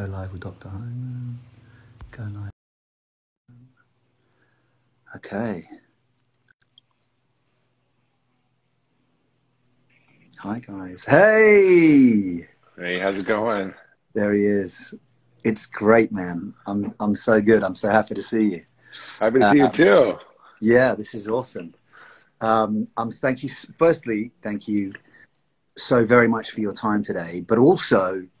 Go live with Dr. Hyman. Go live. Okay. Hi, guys. Hey! Hey, how's it going? There he is. It's great, man. I'm, I'm so good. I'm so happy to see you. Happy to see you Um, too. Yeah, this is awesome. Um, um, thank you. Firstly, thank you so very much for your time today, but also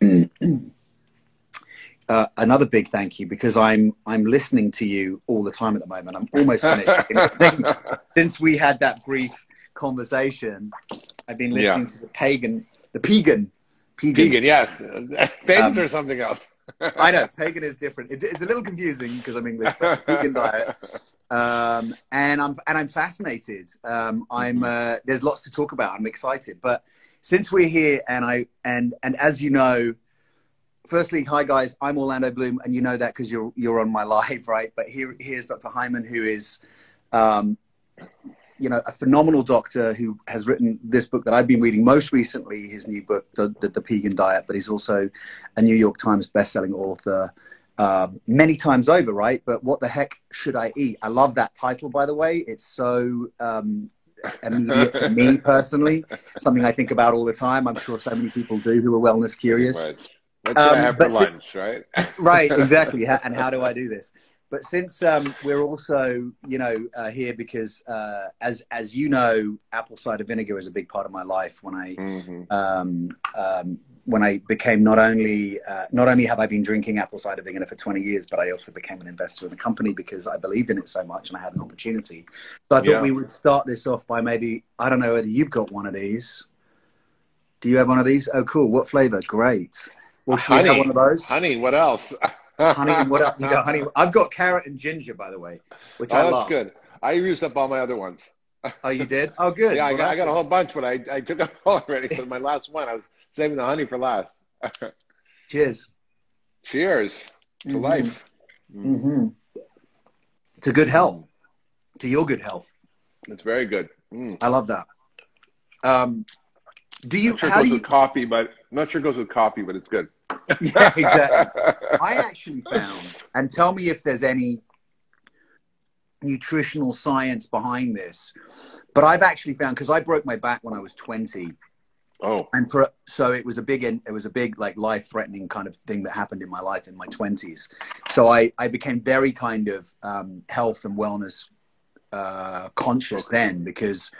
uh, another big thank you because I'm I'm listening to you all the time at the moment. I'm almost finished. Since we had that brief conversation, I've been listening to the pagan, the pagan, pagan. Vegan, yes. Vegan Um, or something else. I know pagan is different. It, it's a little confusing because I'm English. But vegan diet, um, and I'm and I'm fascinated. Um, I'm uh, there's lots to talk about. I'm excited, but since we're here, and I and and as you know, firstly, hi guys, I'm Orlando Bloom, and you know that because you're you're on my live, right? But here here's Dr. Hyman, who is. Um, you know, a phenomenal doctor who has written this book that I've been reading most recently, his new book, The, the, the Pagan Diet, but he's also a New York Times bestselling author um, many times over, right? But what the heck should I eat? I love that title, by the way. It's so um, immediate for me personally, something I think about all the time. I'm sure so many people do who are wellness curious. Right. What should I Um, have for si- lunch, right? right exactly. And how do i do this? But since um, we're also you know uh, here because uh, as as you know apple cider vinegar is a big part of my life when i hmm um, um, when i became not only uh, not only have i been drinking apple cider vinegar for 20 years but i also became an investor in the company because i believed in it so much and i had an opportunity. So i thought Yeah. we would start this off by maybe i don't know whether you've got one of these. Do you have one of these? Oh cool. What flavor? Great well should we have Honey. one of those Honey, what else? honey and what else? You got honey. I've got carrot and ginger, by the way, which Oh, I that's love. good. I used up all my other ones. Oh, you did? Oh, good. Yeah, I got, I got a whole bunch, but I, I took up all already. So my last one, I was saving the honey for last. Cheers. Cheers to Mhm. life. hmm To good health. To your good health. It's very good. Mm. I love that. Um, do you? Not sure it goes you? with coffee, but not sure it goes with coffee, but it's good. Yeah, exactly. I actually found, and tell me if there's any nutritional science behind this, but I've actually found because I broke my back when I was 20. oh, and for so it was a big it was a big like life threatening kind of thing that happened in my life in my 20s so i i became very kind of um, health and wellness uh, conscious then because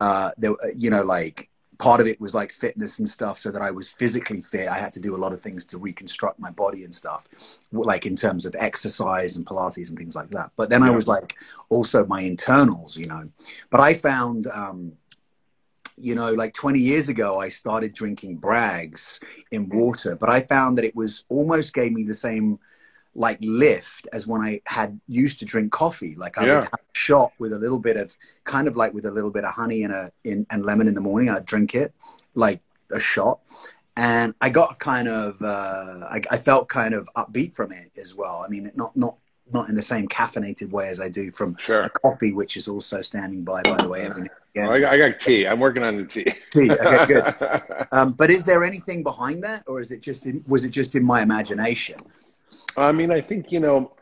uh, there you know like part of it was like fitness and stuff so that i was physically fit. I had to do a lot of things to reconstruct my body and stuff like in terms of exercise and pilates and things like that. But then i was like also my internals you know. But i found um, you know, like 20 years ago, I started drinking Bragg's in water, but I found that it was almost gave me the same like lift as when I had used to drink coffee. Like I Yeah. would have a shot with a little bit of kind of like with a little bit of honey and a in and lemon in the morning. I'd drink it like a shot. And I got kind of, uh, I, I felt kind of upbeat from it as well. I mean, not not not in the same caffeinated way as I do from sure. a coffee, which is also standing by, by the way, every. Well, I, got, I got tea. I'm working on the tea. Tea, okay, good. Um, but is there anything behind that, or is it just in, was it just in my imagination? I mean, I think you know,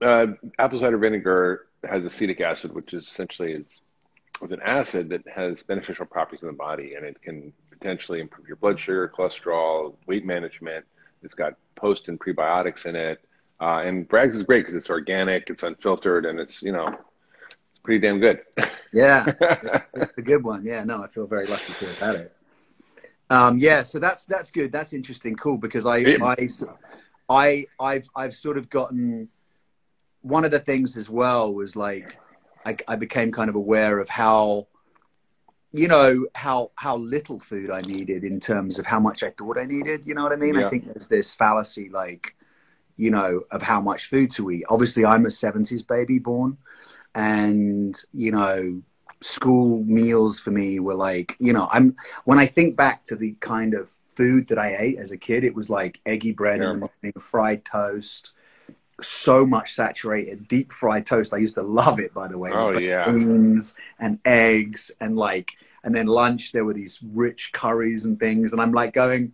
uh, apple cider vinegar has acetic acid, which is essentially is, is an acid that has beneficial properties in the body, and it can potentially improve your blood sugar, cholesterol, weight management. It's got post and prebiotics in it, uh, and Bragg's is great because it's organic, it's unfiltered, and it's you know, it's pretty damn good. Yeah, it's a good one. Yeah, no, I feel very lucky to have had it. Um, yeah, so that's that's good. That's interesting, cool. Because I. I, I, I've I've sort of gotten one of the things as well was like I, I became kind of aware of how you know how how little food I needed in terms of how much I thought I needed. You know what I mean? I Yeah. think there's this fallacy like you know of how much food to eat. Obviously, I'm a '70s baby born, and you know school meals for me were like you know i'm when i think back to the kind of food that i ate as a kid it was like eggy bread Yeah. in the morning fried toast so much saturated deep fried toast i used to love it by the way Oh, yeah. beans and eggs and like and then lunch there were these rich curries and things and i'm like going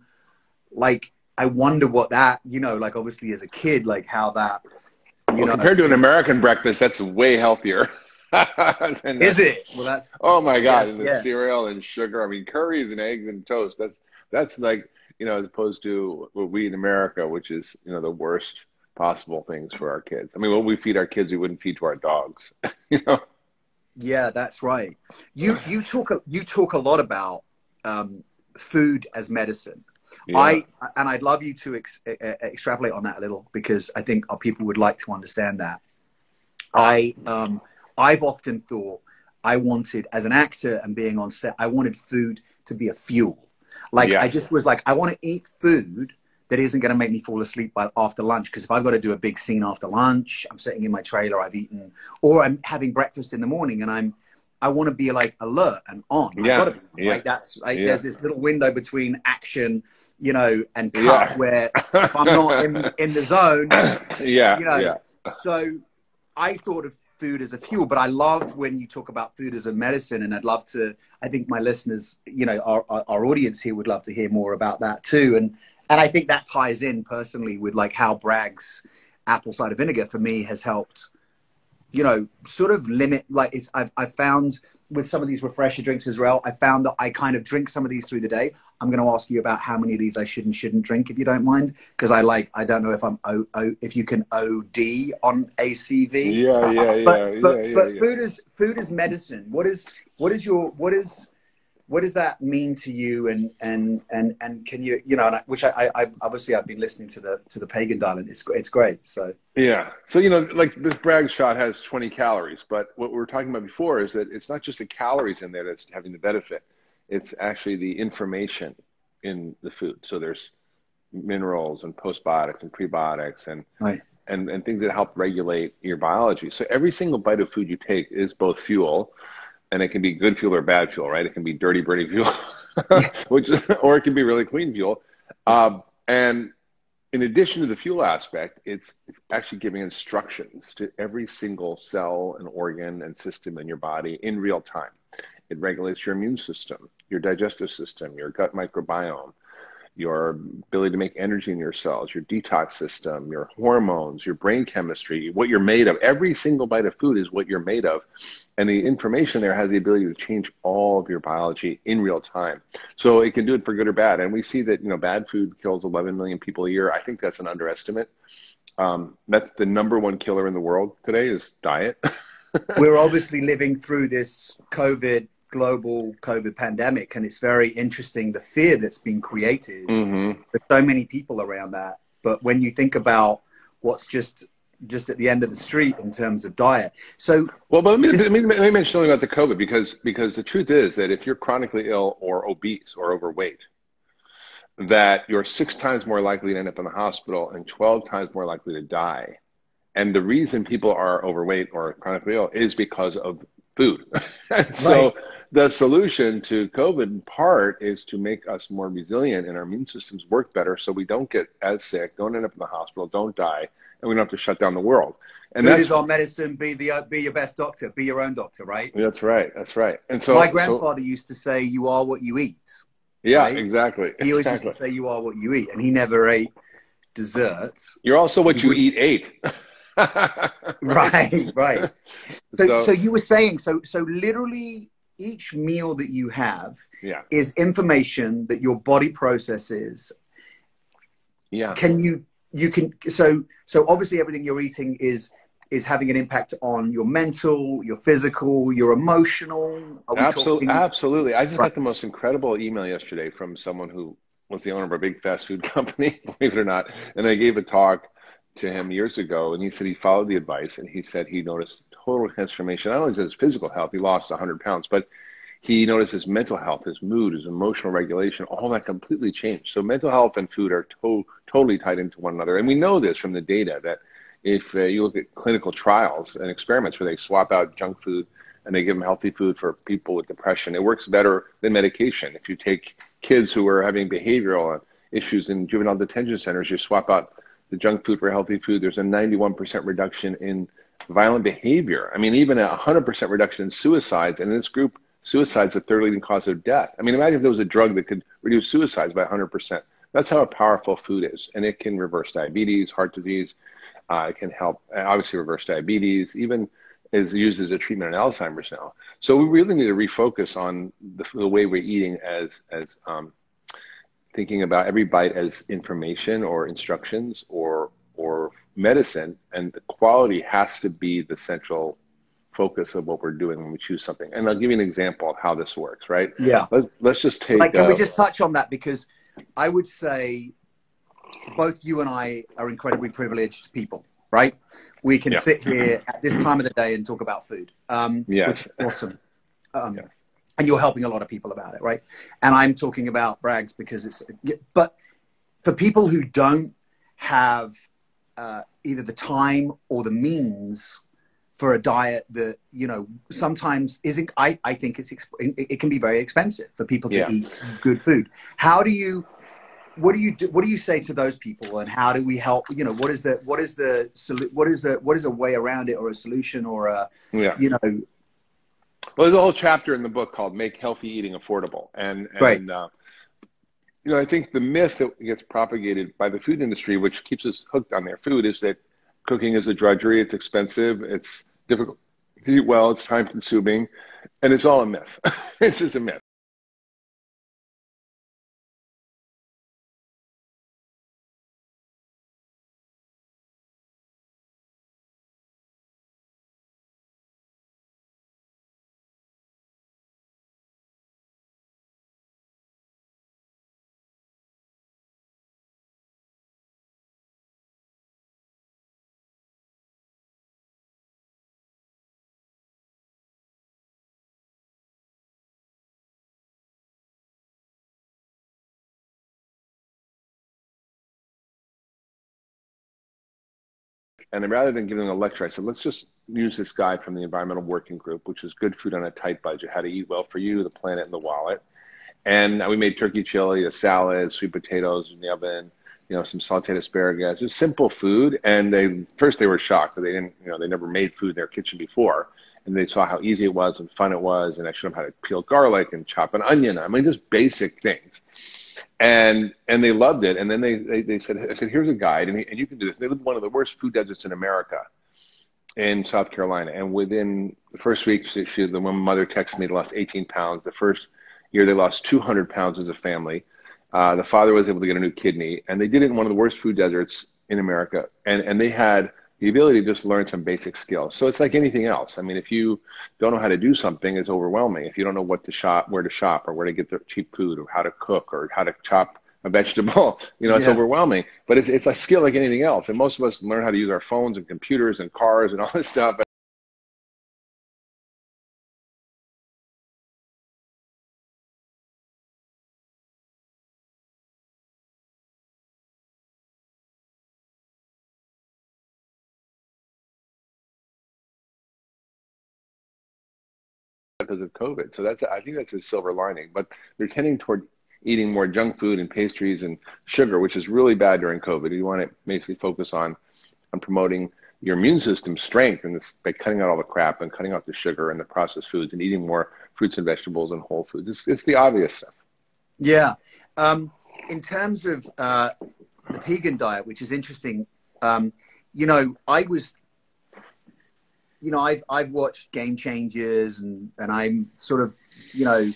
like I wonder what that, you know, like obviously as a kid, like how that, you well, know, compared to an American breakfast, that's way healthier. Is it? Well, that's. Oh my god! And yeah. cereal and sugar. I mean, curries and eggs and toast. That's that's like you know, as opposed to what we in America, which is you know the worst possible things for our kids. I mean, what we feed our kids, we wouldn't feed to our dogs. you know. Yeah, that's right. You you talk you talk a lot about um, food as medicine. Yeah. I and I'd love you to ex, extrapolate on that a little because I think our people would like to understand that. I um, I've often thought I wanted as an actor and being on set, I wanted food to be a fuel. Like yes. I just was like, I want to eat food that isn't going to make me fall asleep by, after lunch. Because if I've got to do a big scene after lunch, I'm sitting in my trailer, I've eaten, or I'm having breakfast in the morning, and I'm I want to be like alert and on. Yeah, be, yeah. Like that's like, yeah. there's this little window between action, you know, and cut yeah. where if I'm not in, in the zone, yeah, you know. Yeah. So I thought of food as a fuel, but I love when you talk about food as a medicine, and I'd love to. I think my listeners, you know, our, our, audience here would love to hear more about that too, and and I think that ties in personally with like how Bragg's apple cider vinegar for me has helped you know, sort of limit. Like it's, I've, I've found with some of these refresher drinks as well. I found that I kind of drink some of these through the day. I'm going to ask you about how many of these I should and shouldn't drink, if you don't mind, because I like. I don't know if I'm o, o, if you can OD on ACV. Yeah, yeah, yeah. But but, yeah, but yeah. food is food is medicine. What is what is your what is what does that mean to you? And and and and can you you know which I, I obviously I've been listening to the to the pagan dialect it's it's great. So yeah. So you know like this bragg shot has 20 calories but what we were talking about before is that it's not just the calories in there that's having the benefit. It's actually the information in the food. So there's minerals and postbiotics and prebiotics and right. and and things that help regulate your biology. So every single bite of food you take is both fuel and it can be good fuel or bad fuel, right? It can be dirty, dirty fuel, which or it can be really clean fuel. Um, and in addition to the fuel aspect, it's it's actually giving instructions to every single cell and organ and system in your body in real time. It regulates your immune system, your digestive system, your gut microbiome, your ability to make energy in your cells, your detox system, your hormones, your brain chemistry, what you're made of. Every single bite of food is what you're made of. And the information there has the ability to change all of your biology in real time. So it can do it for good or bad. And we see that, you know, bad food kills 11 million people a year. I think that's an underestimate. Um, that's the number one killer in the world today is diet. We're obviously living through this COVID global COVID pandemic, and it's very interesting the fear that's been created mm-hmm. for so many people around that. But when you think about what's just just at the end of the street in terms of diet, so well, but let me, let me, let me mention something about the COVID because because the truth is that if you're chronically ill or obese or overweight, that you're six times more likely to end up in the hospital and 12 times more likely to die. And the reason people are overweight or chronically ill is because of food. so right. the solution to COVID in part is to make us more resilient and our immune systems work better so we don't get as sick, don't end up in the hospital, don't die, and we don't have to shut down the world. And Food that's our medicine. Be the uh, be your best doctor. Be your own doctor. Right. That's right. That's right. And so my grandfather so, used to say, "You are what you eat." Yeah, right? exactly. He always exactly. used to say, "You are what you eat," and he never ate desserts. You're also what he you would... eat. Ate. right, right. So, so, so you were saying so so literally each meal that you have yeah. is information that your body processes. Yeah. Can you you can so so obviously everything you're eating is is having an impact on your mental, your physical, your emotional. Absolutely, absolutely. I just right. got the most incredible email yesterday from someone who was the owner of a big fast food company, believe it or not, and I gave a talk to him years ago, and he said he followed the advice, and he said he noticed total transformation. Not only his physical health, he lost 100 pounds, but he noticed his mental health, his mood, his emotional regulation, all that completely changed. So mental health and food are to- totally tied into one another, and we know this from the data that if uh, you look at clinical trials and experiments where they swap out junk food and they give them healthy food for people with depression, it works better than medication. If you take kids who are having behavioral issues in juvenile detention centers, you swap out the junk food for healthy food, there's a 91% reduction in violent behavior. I mean, even a 100% reduction in suicides. And in this group, suicide's the third leading cause of death. I mean, imagine if there was a drug that could reduce suicides by 100%. That's how powerful food is, and it can reverse diabetes, heart disease. Uh, it can help, obviously, reverse diabetes. Even is used as a treatment in Alzheimer's now. So we really need to refocus on the, the way we're eating as as um, thinking about every bite as information or instructions or or medicine, and the quality has to be the central focus of what we're doing when we choose something. And I'll give you an example of how this works. Right? Yeah. Let's let's just take. Like, can uh, we just touch on that because I would say both you and I are incredibly privileged people right? We can yeah. sit here at this time of the day and talk about food, um, yeah. which is awesome. Um, yeah. And you're helping a lot of people about it, right? And I'm talking about Bragg's because it's, but for people who don't have uh, either the time or the means for a diet that you know sometimes isn't i, I think it's it can be very expensive for people to yeah. eat good food how do you what do you do, what do you say to those people and how do we help you know what is the what is the what is the what is a way around it or a solution or a yeah. you know well there's a whole chapter in the book called make healthy eating affordable. And, and right. Uh, you know i think the myth that gets propagated by the food industry which keeps us hooked on their food is that cooking is a drudgery. It's expensive. It's difficult to eat well. It's time consuming. And it's all a myth. It's just a myth And rather than giving them a lecture, I said, let's just use this guide from the Environmental Working Group, which is good food on a tight budget, how to eat well for you, the planet, and the wallet. And we made turkey chili, a salad, sweet potatoes in the oven, you know, some sauteed asparagus, just simple food. And they first they were shocked that they didn't, you know, they never made food in their kitchen before. And they saw how easy it was and fun it was. And I showed them how to peel garlic and chop an onion. I mean, just basic things and and they loved it. And then they they, they said, I said, here's a guide, and, and you can do this. They lived in one of the worst food deserts in America, in South Carolina. And within the first week, she, she the one mother texted me, lost 18 pounds. The first year, they lost 200 pounds as a family. Uh, the father was able to get a new kidney, and they did it in one of the worst food deserts in America. And and they had the ability to just learn some basic skills. So it's like anything else. I mean, if you don't know how to do something, it's overwhelming. If you don't know what to shop, where to shop, or where to get the cheap food, or how to cook, or how to chop a vegetable, you know, it's yeah. overwhelming. But it's, it's a skill like anything else. And most of us learn how to use our phones and computers and cars and all this stuff. Because of COVID. So that's I think that's a silver lining. But they're tending toward eating more junk food and pastries and sugar, which is really bad during COVID. You want to basically focus on on promoting your immune system strength and this by cutting out all the crap and cutting out the sugar and the processed foods and eating more fruits and vegetables and whole foods. It's, it's the obvious stuff. Yeah. Um, in terms of uh, the vegan diet, which is interesting, um, you know, I was you know, I've I've watched Game Changers and and I'm sort of, you know,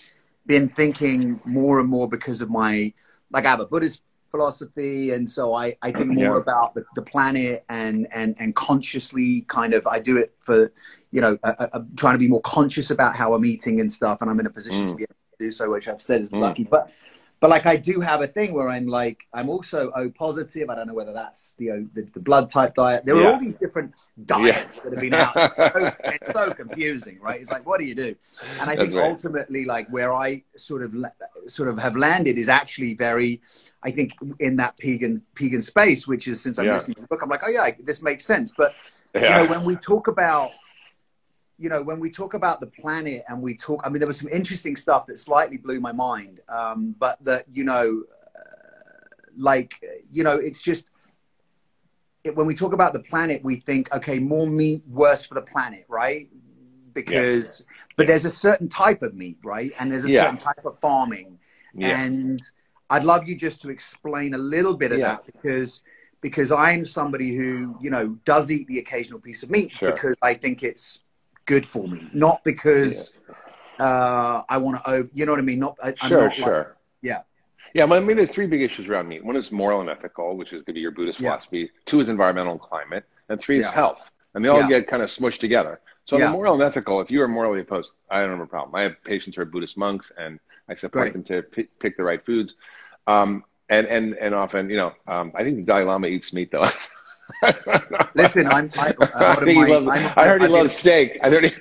been thinking more and more because of my like I have a Buddhist philosophy and so I, I think more yeah. about the, the planet and, and and consciously kind of I do it for you know I, am trying to be more conscious about how I'm eating and stuff and I'm in a position mm. to be able to do so which I've said is mm. lucky but but like I do have a thing where I'm like I'm also O positive. I don't know whether that's the O, the, the, blood type diet. There yeah. are all these different diets yeah. that have been out. It's so, it's so, confusing, right? It's like what do you do? And I think right. ultimately, like where I sort of sort of have landed is actually very, I think, in that pagan pagan space, which is since I'm yeah. listening to the book, I'm like, oh yeah, this makes sense. But you know, when we talk about you know, when we talk about the planet and we talk, I mean, there was some interesting stuff that slightly blew my mind. Um, but that, you know, uh, like, you know, it's just, it, when we talk about the planet, we think, okay, more meat, worse for the planet, right? Because, yeah. but there's a certain type of meat, right? And there's a yeah. certain type of farming. Yeah. And I'd love you just to explain a little bit of Yeah. that because because I'm somebody who you know does eat the occasional piece of meat Sure. because I think it's good for me, not because uh, I want to over. You know what I mean? Not I, I'm Sure, like- sure. yeah. Yeah, I mean, there's three big issues around meat. One is moral and ethical, which is going to be your Buddhist Yeah. philosophy. Two is environmental and climate, and three is Yeah. health. And they all Yeah. get kind of smushed together. So Yeah. the moral and ethical, if you are morally opposed, I don't have a problem. I have patients who are Buddhist monks, and I support Great. them to p- pick the right foods. Um, and and and often, you know, um, I think the Dalai Lama eats meat though. Listen, I'm. I, I, he my- loves, I'm- I heard he loves steak. I heard he.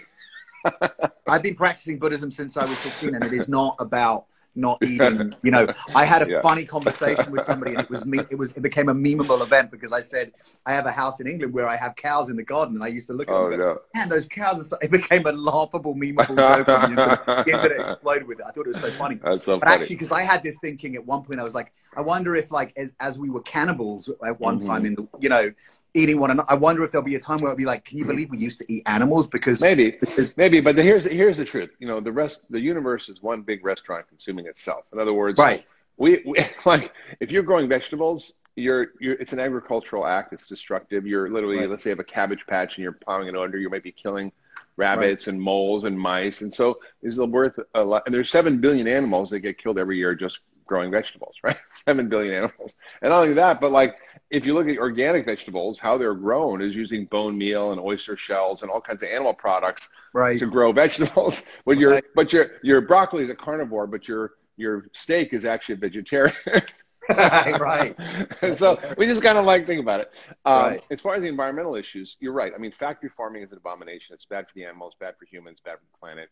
I've been practicing Buddhism since I was 16, and it is not about not eating. You know, I had a Yeah. funny conversation with somebody, and it was me. It was it became a memeable event because I said I have a house in England where I have cows in the garden, and I used to look at Oh them. And go. Man, those cows are. So, it became a laughable, memeable joke. on the internet. The internet exploded with it. I thought it was so funny. That's so But funny. actually, because I had this thinking at one point, I was like, I wonder if, like, as, as we were cannibals at one Mhm. time in the, you know, eating one another, I wonder if there'll be a time where it'll be like, can you believe we used to eat animals? Because, Maybe, because maybe, but the, here's here's the truth. You know, the rest, the universe is one big restaurant consuming itself. In other words, right, we, we like if you're growing vegetables, you're you're it's an agricultural act. It's destructive. You're literally, Right. let's say, you have a cabbage patch and you're plowing it under. You might be killing rabbits and moles and mice, and so is it worth a lot. And there's seven billion animals that get killed every year just growing vegetables, right? Seven billion animals, and not only that, but like if you look at organic vegetables, how they're grown is using bone meal and oyster shells and all kinds of animal products right. to grow vegetables. But your Right. but your your broccoli is a carnivore, but your your steak is actually a vegetarian. right. And so we just kind of like think about it. Um, Right. As far as the environmental issues, you're right. I mean, factory farming is an abomination. It's bad for the animals, bad for humans, bad for the planet.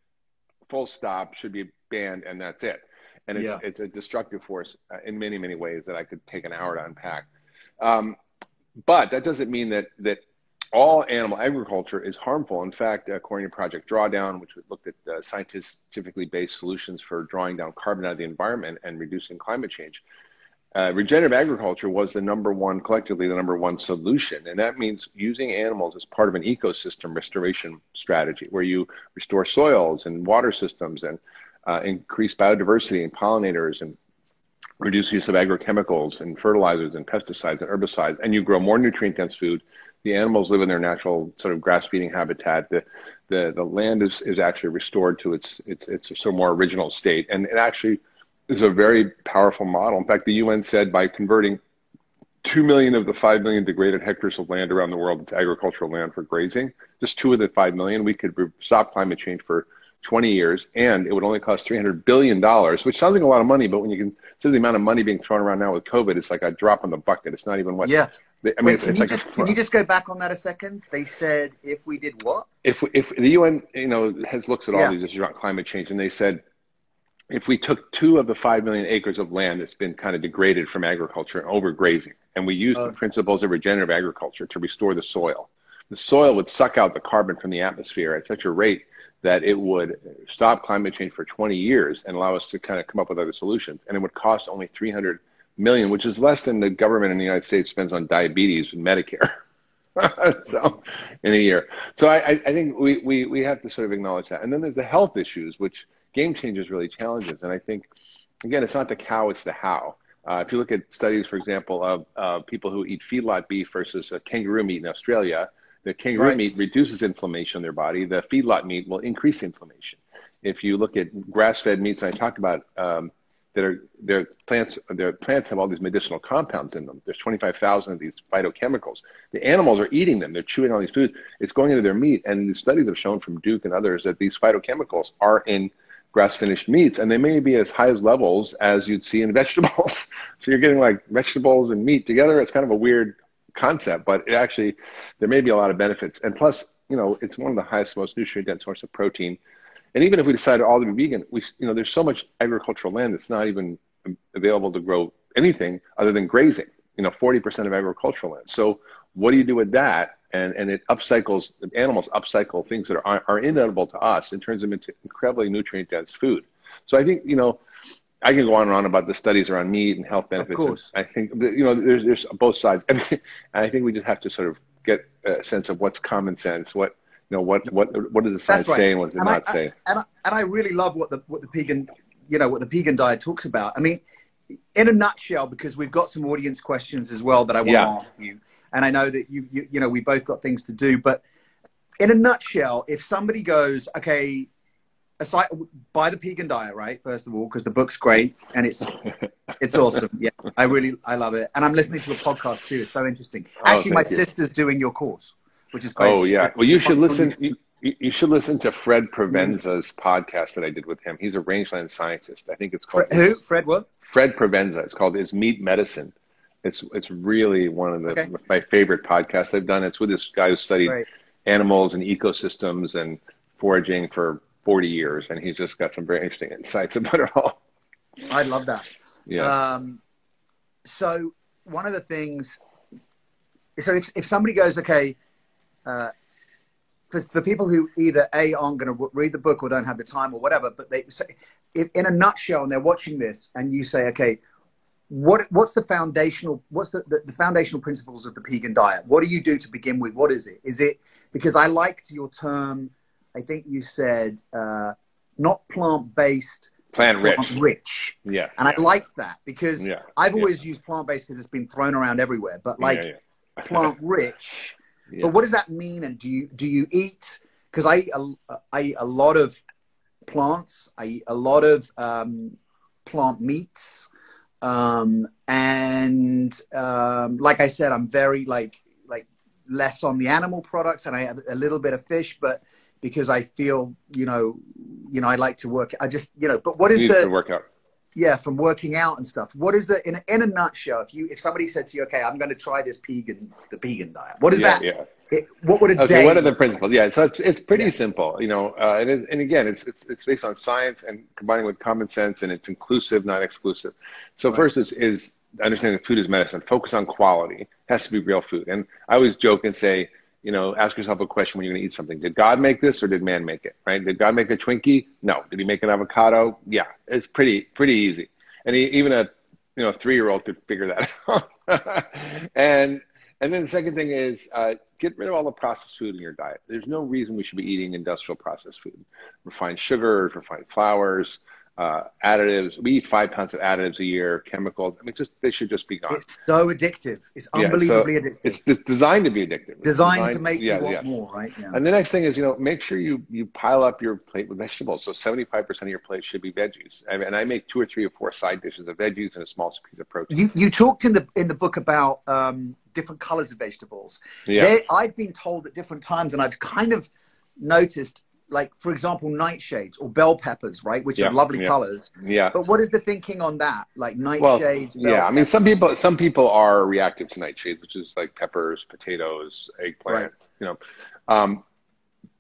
Full stop should be banned, and that's it. And it's Yeah. it's a destructive force uh, in many many ways that I could take an hour to unpack. Um, but that doesn't mean that that all animal agriculture is harmful. In fact, according to Project Drawdown, which looked at uh, scientifically based solutions for drawing down carbon out of the environment and reducing climate change, uh, regenerative agriculture was the number one, collectively, the number one solution. And that means using animals as part of an ecosystem restoration strategy where you restore soils and water systems and uh, increase biodiversity and pollinators and reduce use of agrochemicals and fertilizers and pesticides and herbicides, and you grow more nutrient dense food. The animals live in their natural sort of grass feeding habitat. The, the, the land is, is actually restored to its, its, its sort of more original state. And it actually is a very powerful model. In fact, the UN said by converting 2 million of the 5 million degraded hectares of land around the world into agricultural land for grazing, just two of the 5 million, we could stop climate change for 20 years, and it would only cost $300 billion, which sounds like a lot of money, but when you consider the amount of money being thrown around now with COVID, it's like a drop in the bucket. It's not even what. Yeah. they- I mean, Wait, it's, can it's you like just can you just go back on that a second? They said if we did what? if if the UN you know has looks at all Yeah. these issues around climate change, and they said if we took two of the five million acres of land that's been kind of degraded from agriculture and overgrazing, and we used the oh. principles of regenerative agriculture to restore the soil, the soil would suck out the carbon from the atmosphere at such a rate that it would stop climate change for 20 years and allow us to kind of come up with other solutions. And it would cost only 300 million, which is less than the government in the United States spends on diabetes and Medicare. so in a year. So I, I think we, we, we have to sort of acknowledge that. And then there's the health issues, which game changers really challenges. And I think, again, it's not the cow, it's the how. Uh, if you look at studies, for example, of uh, people who eat feedlot beef versus uh, kangaroo meat in Australia, the kangaroo Right. meat reduces inflammation in their body. The feedlot meat will increase inflammation. If you look at grass-fed meats, I talked about um, that are their plants. Their plants have all these medicinal compounds in them. There's 25,000 of these phytochemicals. The animals are eating them. They're chewing on these foods. It's going into their meat. And the studies have shown from Duke and others that these phytochemicals are in grass-finished meats, and they may be as high as levels as you'd see in vegetables. so you're getting like vegetables and meat together. It's kind of a weird concept, but it actually there may be a lot of benefits. And plus, you know, it's one of the highest, most nutrient-dense source of protein. And even if we decided all to be vegan, we, you know, there's so much agricultural land that's not even available to grow anything other than grazing. You know, 40% of agricultural land. So what do you do with that? And and it upcycles animals upcycle things that are are inedible to us and turns them into incredibly nutrient dense food. So I think you know I can go on and on about the studies around meat and health benefits. Of course. I think you know there's there's both sides. And I think we just have to sort of get a sense of what's common sense, what you know, what what what does the science right. say and what does it and not I, say. and I, and I really love what the what the vegan you know what the vegan diet talks about. I mean, in a nutshell, because we've got some audience questions as well that I want Yeah. to ask you, and I know that you, you, you know, we both got things to do, but in a nutshell, if somebody goes, okay, aside buy the Pegan Diet, right? First of all, because the book's great and it's it's awesome. Yeah, I really I love it, and I'm listening to a podcast too. It's so interesting. Oh, Actually, my you. sister's doing your course, which is crazy. Oh yeah. Well, you should listen. You, you should listen to Fred mm-hmm. Provenza's podcast that I did with him. He's a rangeland scientist. I think it's called Fred, who? Fred? What? Fred Provenza. It's called Is Meat Medicine. It's it's really one of the Okay. my favorite podcasts I've done. It's with this guy who studied Great. animals and ecosystems and foraging for 40 years, and he's just got some very interesting insights about it all. I love that. Yeah. Um, so one of the things, so if, if somebody goes, okay, uh, for, for people who either A, aren't going to read the book or don't have the time or whatever, but they say, if, in a nutshell, and they're watching this and you say, okay, what, what's the foundational, what's the, the, the foundational principles of the Pegan diet? What do you do to begin with? What is it? Is it, because I liked your term, I think you said, uh, not plant-based, Plant rich. plant-rich. Yeah. And I like that because Yeah, I've yeah. always used plant based because it's been thrown around everywhere. But like yeah, yeah. plant rich, Yeah. but what does that mean? And do you do you eat? Because I eat a, I eat a lot of plants. I eat a lot of um, plant meats, um, and um, like I said, I'm very like like less on the animal products, and I have a little bit of fish, but because I feel you know you know I like to work. I just you know. But what is the to work out. yeah from working out and stuff what is the in a, in a nutshell if you if somebody said to you okay i'm going to try this vegan the vegan diet what is yeah, that Yeah. it, what would a Okay, day what are the principles? Yeah, so it's it's pretty Yeah. simple, you know, uh, and it, and again, it's it's it's based on science and combining with common sense, and it's inclusive, not exclusive. So Right. first is is understanding that food is medicine. Focus on quality. has to be real food. And I always joke and say, you know, ask yourself a question when you're going to eat something: Did God make this, or did man make it? Right? Did God make a Twinkie? No. Did He make an avocado? Yeah. It's pretty pretty easy, and he, even a you know three year old could figure that out. and and then the second thing is uh, get rid of all the processed food in your diet. There's no reason we should be eating industrial processed food, refined sugars, refined flours, uh, additives. We eat five pounds of additives a year, chemicals. I mean, just they should just be gone. it's so addictive it's Yeah, so unbelievably addictive It's designed to be addictive. It's designed, to make yeah, you want yeah. more right yeah And the next thing is, you know, make sure you you pile up your plate with vegetables. So 75% of your plate should be veggies. And and I make two or three or four side dishes of veggies and a small piece of protein. you you talked in the in the book about um, different colors of vegetables yeah. They- i've been told at different times and i've kind of noticed like for example nightshades or bell peppers right which Yeah, are lovely yeah. colors yeah. but what is the thinking on that like Well, nightshades bell yeah. I mean, some people some people are reactive to nightshades, which is like peppers, potatoes, eggplant. Right. You know, um,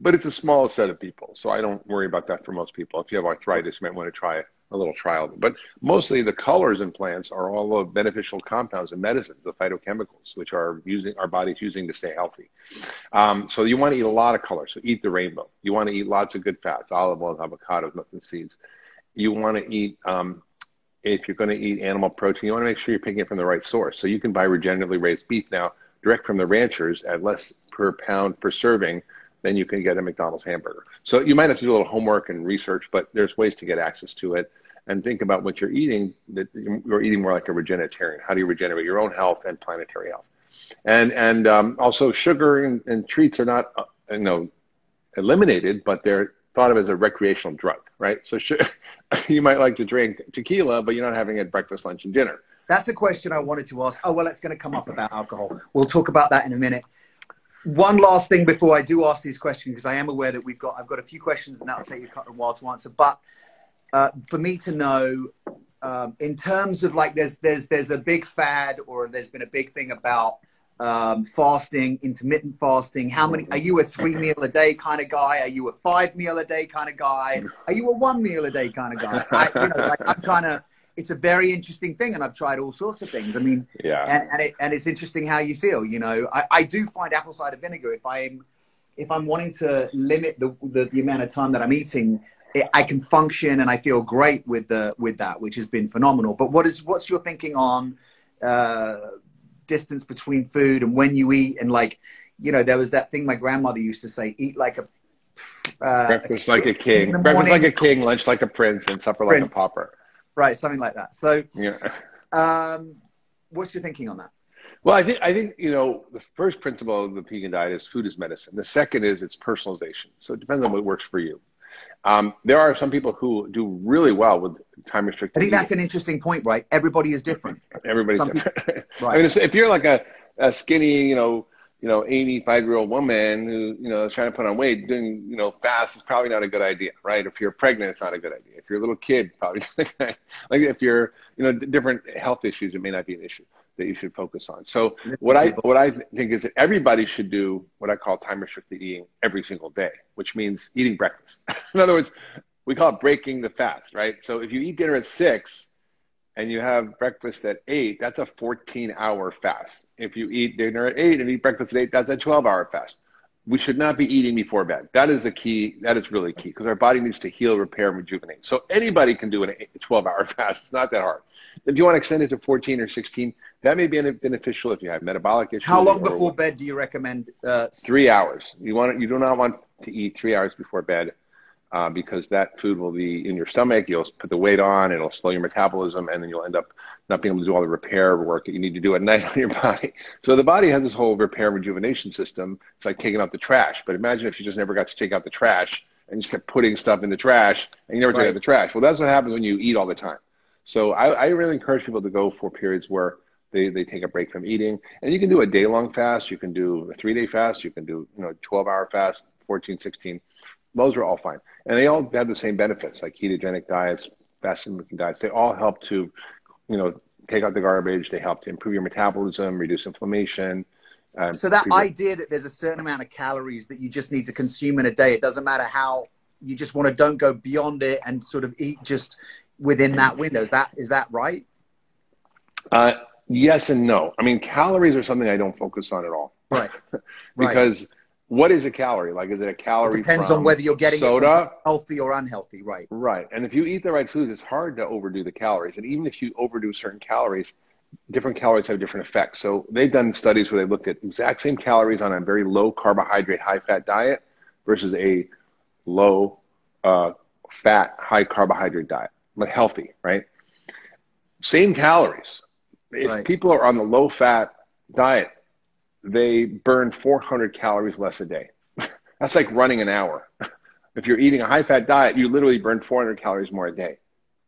but it's a small set of people, so I don't worry about that for most people. If you have arthritis, you might want to try a little trial. But mostly, the colors in plants are all the beneficial compounds and medicines, the phytochemicals, which are using our bodies using to stay healthy. Um, so you want to eat a lot of colors. So eat the rainbow. You want to eat lots of good fats, olive oil, avocados, nuts and seeds. You want to eat um, if you're going to eat animal protein, you want to make sure you're picking it from the right source. So you can buy regeneratively raised beef now direct from the ranchers at less per pound per serving than you can get a McDonald's hamburger. So you might have to do a little homework and research, but there's ways to get access to it and think about what you're eating that you're eating more like a regenitarian. How do you regenerate your own health and planetary health? And and um, also sugar and, and treats are not uh, you know eliminated, but they're thought of as a recreational drug, right? So sh- you might like to drink tequila, but you're not having it breakfast, lunch, and dinner. That's a question I wanted to ask. Oh, well, it's going to come up about alcohol. We'll talk about that in a minute. One last thing before I do ask these questions, because I am aware that we've got, I've got a few questions and that'll take you a while to answer. But uh, for me to know, um, in terms of like, there's, there's, there's a big fad or there's been a big thing about um, fasting, intermittent fasting. How many, are you a three meal a day kind of guy? Are you a five meal a day kind of guy? Are you a one meal a day kind of guy? I, you know, like I'm trying to, it's a very interesting thing and I've tried all sorts of things. I mean, Yeah. and, and, it, and it's interesting how you feel, you know, I, I do find apple cider vinegar, if I'm, if I'm wanting to limit the, the, the amount of time that I'm eating, I can function and I feel great with the, with that, which has been phenomenal. But what is, what's your thinking on, uh, distance between food and when you eat and like, you know, there was that thing my grandmother used to say, eat like a, uh, Breakfast like a king. Breakfast like a king, lunch like a prince, and supper like a pauper. right, something like that. So, Yeah. um, what's your thinking on that? Well, I think I think you know the first principle of the Pegan diet is food is medicine. The second is it's personalization. So it depends on what works for you. Um, there are some people who do really well with time restricted. I think that's an interesting point, right? Everybody is different. everybody's some different. Right. I mean, if, if you're like a, a skinny, you know, you know, 85 year old woman who you know is trying to put on weight, doing you know fast is probably not a good idea, right? If you're pregnant, it's not a good idea. If you're a little kid, probably not a good idea. like if you're you know d- different health issues, it may not be an issue that you should focus on. So what I what I think is that everybody should do what I call time restricted eating every single day, which means eating breakfast. In other words, we call it breaking the fast, right? So if you eat dinner at six and you have breakfast at eight, that's a 14 hour fast. If you eat dinner at eight and eat breakfast at eight, that's a 12 hour fast. We should not be eating before bed. That is the key. That is really key because our body needs to heal, repair, and rejuvenate. So anybody can do an 12 hour fast. It's not that hard. If you want to extend it to 14 or 16, that may be beneficial if you have metabolic issues. How long or- before bed do you recommend? Uh, Three hours. You want you do not want to eat three hours before bed uh, because that food will be in your stomach. You'll put the weight on. It'll slow your metabolism, and then you'll end up not being able to do all the repair work that you need to do at night on your body. So the body has this whole repair and rejuvenation system. It's like taking out the trash. But imagine if you just never got to take out the trash and you just kept putting stuff in the trash and you never Right. take out the trash. Well, that's what happens when you eat all the time. So I, I really encourage people to go for periods where they, they take a break from eating. And you can do a day long fast. You can do a three day fast. You can do, you know, 12 hour fast, 14, 16. Those are all fine. And they all have the same benefits like ketogenic diets, fasting looking diets. They all help to, you know, take out the garbage. They help to improve your metabolism, reduce inflammation. um, so that idea that there's a certain amount of calories that you just need to consume in a day, it doesn't matter how you just want to don't go beyond it and sort of eat just within that window. Is that is that right? Uh, yes and no. I mean, calories are something I don't focus on at all. Right. Right. What is a calorie? Like, is it a It calorie? depends from on whether you're getting it soda. healthy or unhealthy. Right. Right. And if you eat the right foods, it's hard to overdo the calories. And even if you overdo certain calories, different calories have different effects. So they've done studies where they looked at exact same calories on a very low carbohydrate, high fat diet versus a low uh, fat, high carbohydrate diet, but healthy, right? Same calories. If Right. people are on the low fat diet, they burn 400 calories less a day. That's like running an hour. If you're eating a high fat diet, you literally burn 400 calories more a day.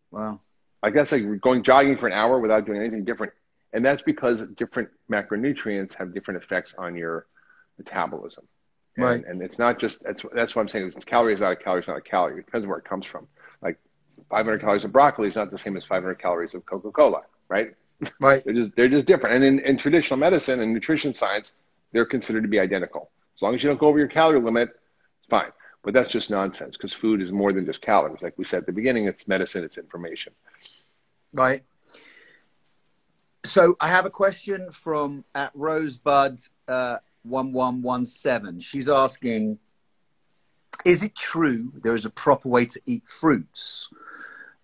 Wow. Like that's like going jogging for an hour without doing anything different. And that's because different macronutrients have different effects on your metabolism. And, Right. and it's not just that's that's what I'm saying is calorie is not a calorie is not a calorie. It depends on where it comes from. Like 500 calories of broccoli is not the same as 500 calories of Coca-Cola, right? Right. They're just they're just different. And in, in traditional medicine and nutrition science, they're considered to be identical. As long as you don't go over your calorie limit, it's fine. But that's just nonsense because food is more than just calories. Like we said at the beginning, it's medicine, it's information. Right. So I have a question from at Rosebud uh, one one one seven. She's asking, is it true there is a proper way to eat fruits,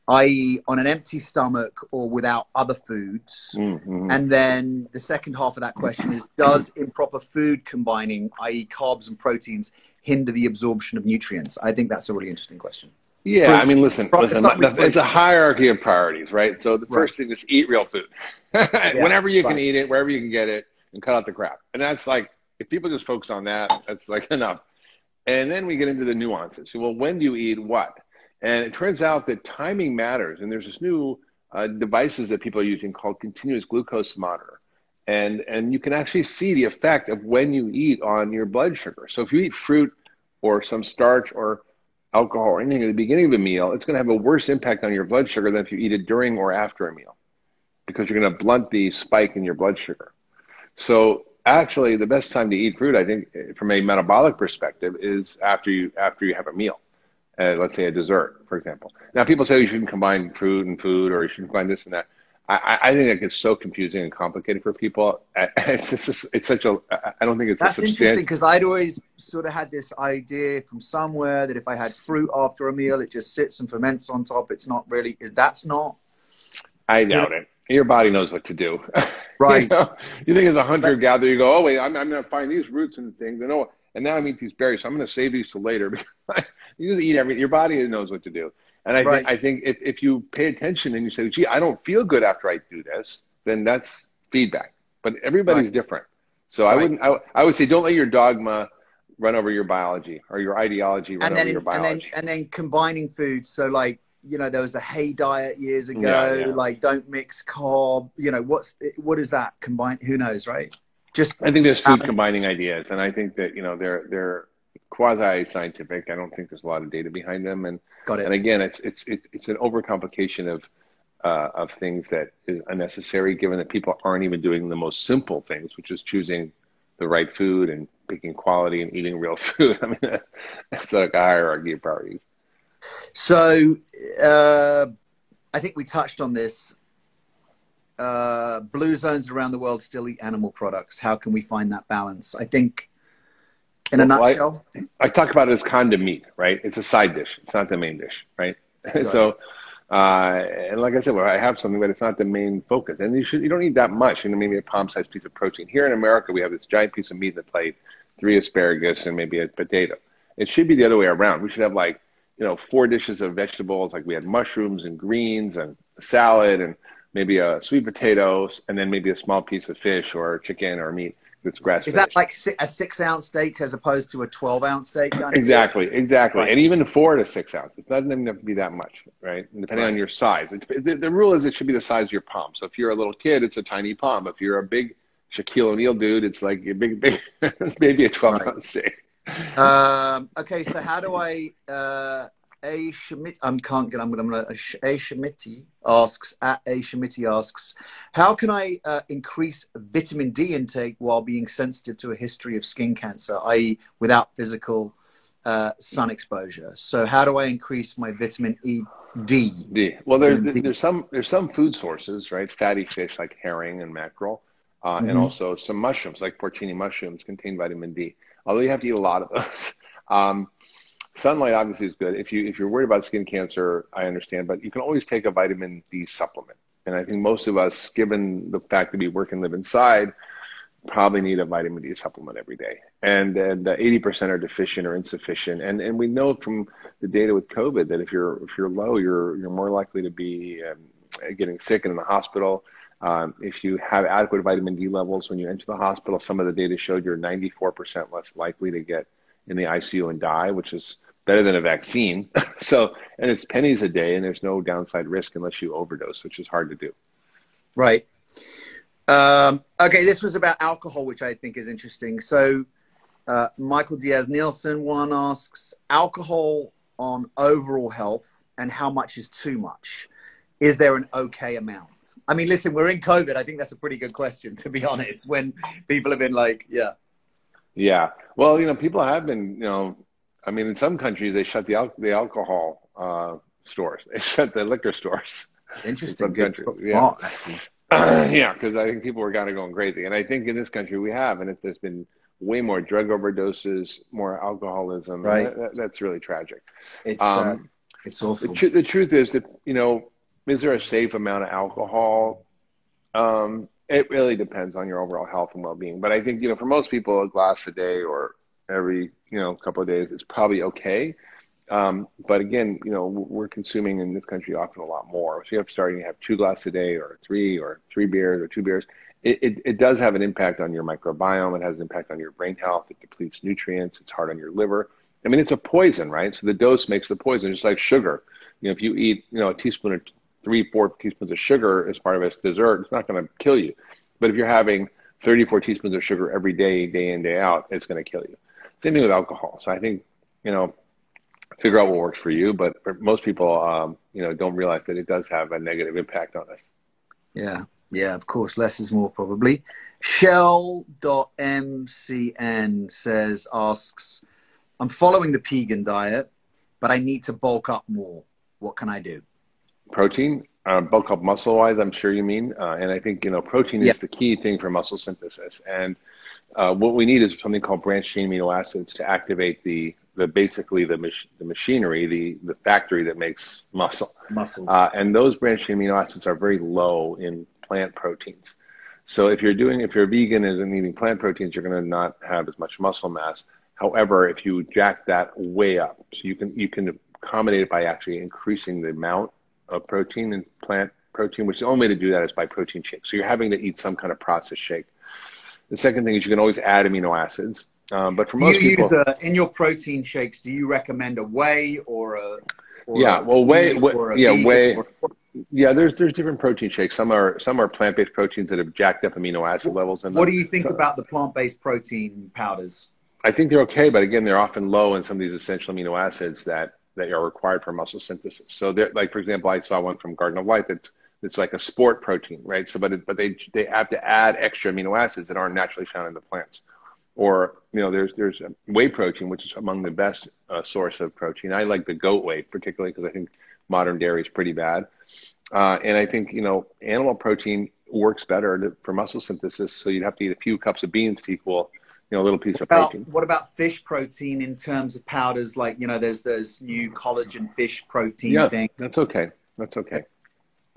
i.e., on an empty stomach or without other foods? Mm-hmm. And then the second half of that question is, does improper food combining, i.e., carbs and proteins, hinder the absorption of nutrients? I think that's a really interesting question. Yeah, Fruits. I mean, listen, listen. it's It's a hierarchy of priorities, right? So the Right. first thing is eat real food, whenever you can eat it, wherever you can get it, and cut out the crap. And that's like, if people just focus on that, that's like enough. And then we get into the nuances. Well, when do you eat what? And it turns out that timing matters. And there's this new uh, devices that people are using called continuous glucose monitor. And, and you can actually see the effect of when you eat on your blood sugar. So if you eat fruit or some starch or alcohol or anything at the beginning of a meal, it's going to have a worse impact on your blood sugar than if you eat it during or after a meal because you're going to blunt the spike in your blood sugar. So actually, the best time to eat fruit, I think, from a metabolic perspective, is after you after you have a meal. Uh, let's say a dessert, for example. Now, people say you shouldn't combine fruit and food, or you shouldn't combine this and that. I, I- think that gets so confusing and complicated for people. It's just, it's such a. I don't think it's That's interesting because I'd always sort of had this idea from somewhere that if I had fruit after a meal, it just sits and ferments on top. It's not really. That's not I doubt it. Your body knows what to do. Right. you, know? You think as a hunter gatherer, you go, oh wait, I'm, I'm going to find these roots and things, and oh, and now I eat these berries, so I'm going to save these till later. you just eat everything. Your body knows what to do. And I Right. think I think if, if you pay attention and you say, "Gee, I don't feel good after I do this," then that's feedback. But everybody's Right. different. So I wouldn't. I, I would say, don't let your dogma run over your biology or your ideology run and over then your and then biology. and then combining foods. So like you know there was a hay diet years ago. Yeah, yeah. Like don't mix carb. You know what's what is that combined Who knows, right? Just I think there's food Balance. combining ideas, and I think that you know they're they're quasi scientific. I don't think there's a lot of data behind them, and got and again, it's it's it's it's an overcomplication of uh, of things that is unnecessary, given that people aren't even doing the most simple things, which is choosing the right food and picking quality and eating real food. I mean, that's like a hierarchy of priorities. So uh, I think we touched on this. Uh, blue zones around the world still eat animal products. How can we find that balance? I think, in a Well, I- nutshell, I talk about it as condi-meat, right? It's a side dish. It's not the main dish, right? So, uh, and like I said, well, I have something, but it's not the main focus. And you should, you don't need that much. You know, maybe a palm-sized piece of protein. Here in America, we have this giant piece of meat in the plate, three asparagus and maybe a potato. It should be the other way around. We should have like, you know, four dishes of vegetables. Like we had mushrooms and greens and salad and maybe a sweet potatoes and then maybe a small piece of fish or chicken or meat that's grass is that like a six ounce steak as opposed to a twelve ounce steak? Exactly, exactly, Right. and even four to six ounces. It doesn't even have to be that much, right? And depending on your size. It, the, the rule is it should be the size of your palm. So if you're a little kid, it's a tiny palm. If you're a big Shaquille O'Neal dude, it's like a big, big, maybe a 12 Right. ounce steak. Um, okay, so how do I? Uh, a Schmidt, I'm can't get. I'm. I'm gonna. A asks. At A asks, how can I uh, increase vitamin D intake while being sensitive to a history of skin cancer, i.e., without physical uh, sun exposure? So, how do I increase my vitamin E D? D. Well, there's D. there's some there's some food sources, right? Fatty fish like herring and mackerel, uh, Mhm. and also some mushrooms like porcini mushrooms contain vitamin D. Although you have to eat a lot of those. Um, sunlight obviously is good. If you if you're worried about skin cancer, I understand, but you can always take a vitamin D supplement. And I think most of us, given the fact that we work and live inside, probably need a vitamin D supplement every day. And and uh, 80% are deficient or insufficient. And and we know from the data with COVID that if you're if you're low, you're you're more likely to be um, getting sick and in the hospital. Um, if you have adequate vitamin D levels when you enter the hospital, some of the data showed you're 94% less likely to get in the ICU and die, which is better than a vaccine. so, and it's pennies a day, and there's no downside risk unless you overdose, which is hard to do. Right. Um, okay, this was about alcohol, which I think is interesting. So, uh, Michael Diaz Nielsen one asks alcohol on overall health and how much is too much? Is there an okay amount? I mean, listen, we're in COVID. I think that's a pretty good question, to be honest, when people have been like, yeah. Yeah. Well, you know, people have been, you know, I mean, in some countries they shut the al- the alcohol uh, stores, they shut the liquor stores. Interesting. some countries, yeah. yeah, because I think people were kind of going crazy, and I think in this country we have, and if there's been way more drug overdoses, more alcoholism, Right. that, that- that's really tragic. It's, uh, Um, it's the, awful. tr- the truth is that you know, is there a safe amount of alcohol? Um, it really depends on your overall health and well-being. But I think you know, for most people, a glass a day or every you know couple of days is probably okay. Um, but again, you know, we're consuming in this country often a lot more. So you have starting to have two glasses a day, or three, or three beers, or two beers. It, it, it does have an impact on your microbiome. It has an impact on your brain health. It depletes nutrients. It's hard on your liver. I mean, it's a poison, right? So the dose makes the poison, just like sugar. You know, if you eat, you know, a teaspoon or three, four teaspoons of sugar as part of a dessert, it's not going to kill you. But if you're having 34 teaspoons of sugar every day, day in, day out, it's going to kill you. Same thing with alcohol. So I think, you know, figure out what works for you. But for most people, um, you know, don't realize that it does have a negative impact on us. Yeah, yeah, of course. Less is more, probably. Shell.mcn says, asks, I'm following the Pegan diet, but I need to bulk up more. What can I do? Protein, uh, bulk up muscle wise, I'm sure you mean. Uh, and I think, you know, protein Yeah. is the key thing for muscle synthesis. And uh, what we need is something called branched chain amino acids to activate the, the basically the, mach- the machinery, the, the factory that makes muscle. Muscles. Uh, and those branched chain amino acids are very low in plant proteins. So if you're doing, if you're vegan and eating plant proteins, you're going to not have as much muscle mass. However, if you jack that way up, so you can you can accommodate it by actually increasing the amount of protein in plant protein, which the only way to do that is by protein shake. So you're having to eat some kind of processed shake. The second thing is you can always add amino acids. Um, but for Do most you people, use a, in your protein shakes? Do you recommend a whey or a or Yeah, a well, whey- whey- yeah, whey- or- yeah, there's there's different protein shakes. Some are some are plant based proteins that have jacked up amino acid levels. In What them. do you think So- about the plant-based protein powders? I think they're okay, but again, they're often low in some of these essential amino acids that that are required for muscle synthesis. So, they're, like for example, I saw one from Garden of Life that's it's like a sport protein, right? So, but it, but they they have to add extra amino acids that aren't naturally found in the plants. Or you know, there's there's whey protein, which is among the best uh, source of protein. I like the goat whey particularly because I think modern dairy is pretty bad. Uh, and I think you know animal protein works better to, for muscle synthesis. So you'd have to eat a few cups of beans to equal you know a little piece of About, protein. what about fish protein in terms of powders? Like you know, there's there's new collagen fish protein Yeah, thing. that's okay. That's okay.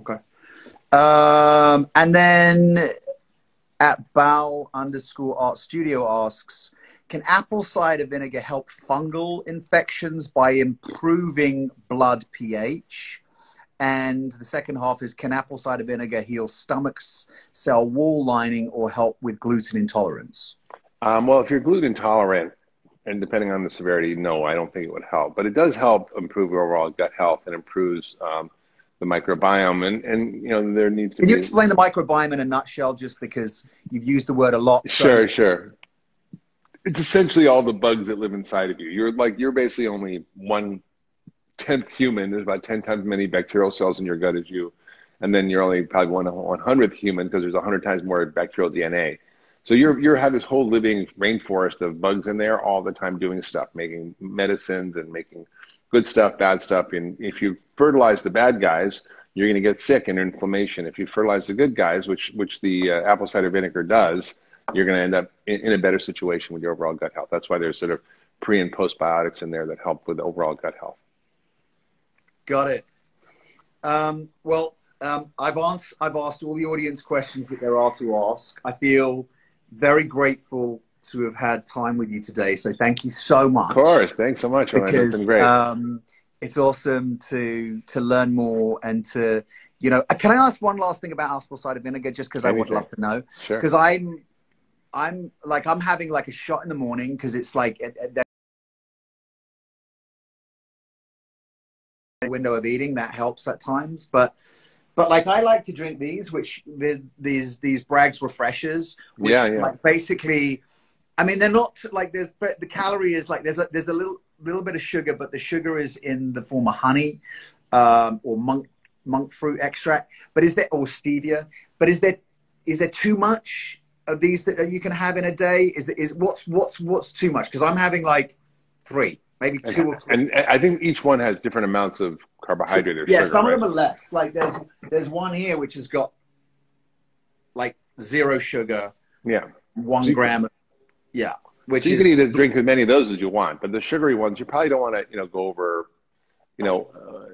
okay. Um, and then at Bal underscore art studio asks, can apple cider vinegar help fungal infections by improving blood pH? And the second half is, can apple cider vinegar heal stomach's cell wall lining or help with gluten intolerance? Um, well, if you're gluten intolerant, and depending on the severity, no, I don't think it would help. But it does help improve overall gut health and improves um, the microbiome. And, and you know there needs to Can you explain the microbiome in a nutshell, just because you've used the word a lot? so- Sure, sure. It's essentially all the bugs that live inside of you. You're like you're basically only one tenth human. There's about ten times many bacterial cells in your gut as you, and then you're only probably one one hundredth human because there's a hundred times more bacterial DNA. So you're you're have this whole living rainforest of bugs in there all the time doing stuff, making medicines and making good stuff, bad stuff. And if you fertilize the bad guys, you're going to get sick and inflammation. If you fertilize the good guys, which which the uh, apple cider vinegar does, you're going to end up in, in a better situation with your overall gut health. That's why there's sort of pre and postbiotics in there that help with overall gut health. Got it. Um, well, um, I've asked I've asked all the audience questions that there are to ask. I feel very grateful to have had time with you today. So thank you so much. Of course, thanks so much, Orlando. It's because been great. um, it's awesome to to learn more and to you know. Uh, can I ask one last thing about apple cider vinegar, just because I would love to know? sure. Because I'm I'm like I'm having like a shot in the morning because it's like at, at that window of eating that helps at times, but. But like I like to drink these, which the, these these Bragg's refreshers, which Yeah, yeah. like basically, I mean they're not like there's the calorie is like there's a there's a little little bit of sugar, but the sugar is in the form of honey um, or monk monk fruit extract. But is there or stevia? But is there is there too much of these that you can have in a day? Is is what's what's what's too much? Because I'm having like three, maybe two or three. And I think each one has different amounts of carbohydrate or yeah, sugar. some right? of them are less. Like there's there's one here which has got like zero sugar, Yeah. one So gram. Of, yeah, which So you is can either drink as many of those as you want, but the sugary ones you probably don't want to, you know, go over, you know, uh,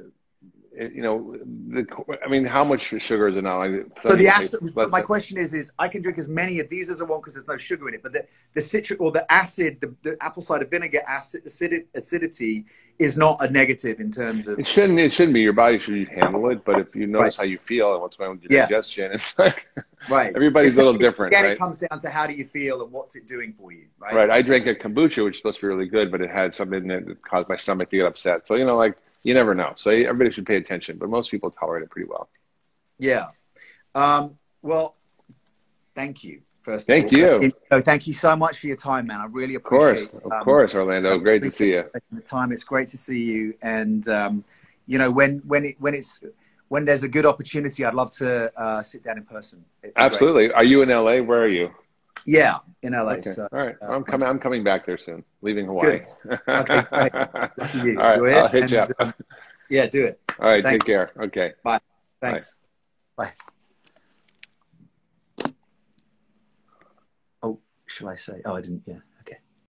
you know, the. I mean, how much sugar is it now? So the acid. let's My question is: is I can drink as many of these as I want because there's no sugar in it, but the the citric or the acid, the, the apple cider vinegar acid acid, acidity is not a negative in terms of. It shouldn't. It shouldn't be. Your body should handle it. But if you notice Right. how you feel and what's going on with your Yeah. digestion, it's like Right. everybody's a little different, Again, right? it comes down to how do you feel and what's it doing for you, right? Right. I drank a kombucha, which is supposed to be really good, but it had something that caused my stomach to get upset. So you know, like you never know. So everybody should pay attention. But most people tolerate it pretty well. Yeah. Um, well, thank you. First, Thank you. No, thank you so much for your time, man. I really appreciate. Of course, of um, course, Orlando. Great to see you. The time. It's great to see you, and um, you know when when it when it's when there's a good opportunity, I'd love to uh, sit down in person. It'd great. Absolutely. Are you in LA? Where are you? Yeah, in LA. Okay. So, All right. uh, I'm coming. I'm coming back there soon. Leaving Hawaii. Good. Okay, great. lucky you. All right. Enjoy I'll hit you up. um, yeah, do it. All right. thanks. Take care. Okay. Bye. Thanks. Bye. Oh, shall I say? Oh, I didn't. Yeah.